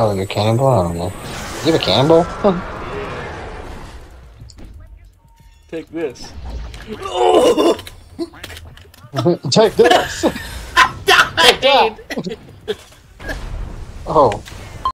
Oh, you're cannonball? I don't know. You have a cannonball? Take this. Take this! Take that! Oh.